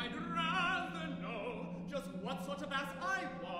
I'd rather know just what sort of ass I was.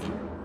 Thank you.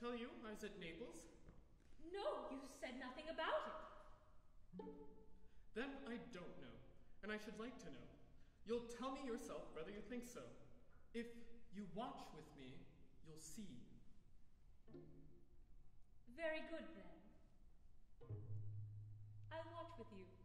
Tell you I was at Naples? No, you said nothing about it. Then I don't know, and I should like to know. You'll tell me yourself whether you think so. If you watch with me, you'll see. Very good then. I'll watch with you.